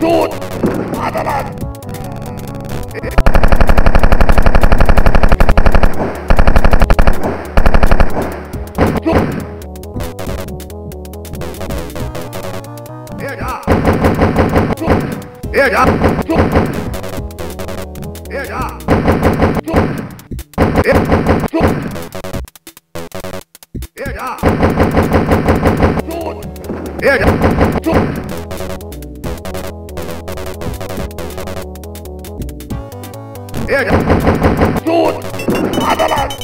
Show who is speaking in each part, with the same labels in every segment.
Speaker 1: 돈 받아라 예자 예자 やいやちょいやちょあだだ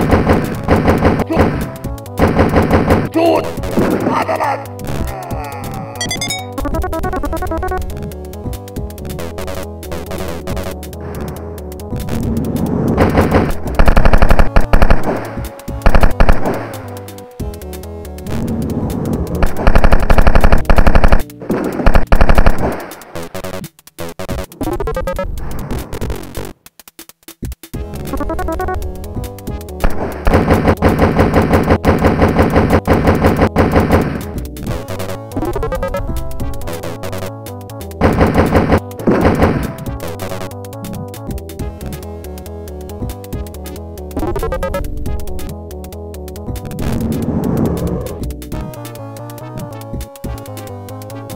Speaker 1: Tod!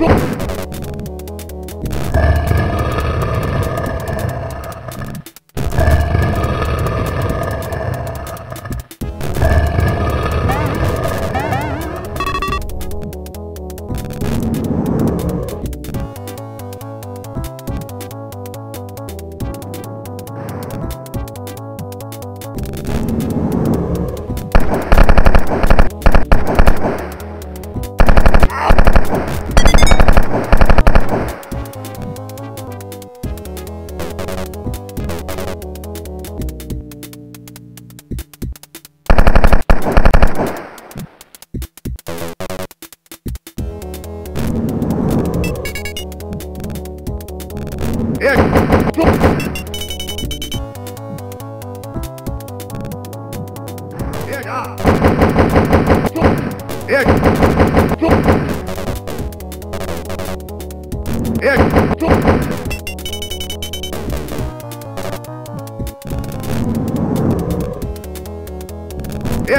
Speaker 1: no Yeah,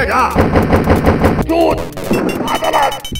Speaker 2: yeah. Dude, I'm